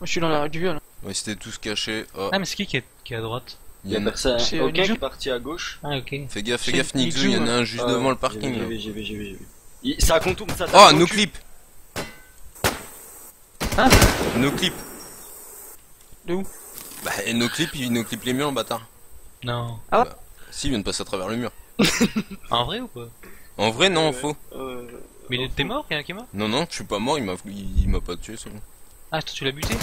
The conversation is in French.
Moi je suis dans la rue du viol. Ouais, c'était tous cachés. Oh, Ah, mais c'est qui qui est, qui est à droite il y a en a- personne. C'est, euh, qui est parti à gauche. Ah, ok. Fais gaffe, fais gaffe, Nixu, il y en a un juste Ah, devant le parking. j'ai vu, j'ai vu, j'ai vu, j'ai vu. Il- Ça contourne, ça. Oh, tape no au cul. clip Hein No clip De où? Bah, et no clip, il no clip les murs, le bâtard. Non. Si, il vient de passer à travers le mur. En vrai ou pas En vrai, non, Ouais. faux. Euh, Mais t'es mort a qui est mort? Non, non, je suis pas mort, il m'a il, il m'a pas tué, c'est bon. Ah, toi tu l'as buté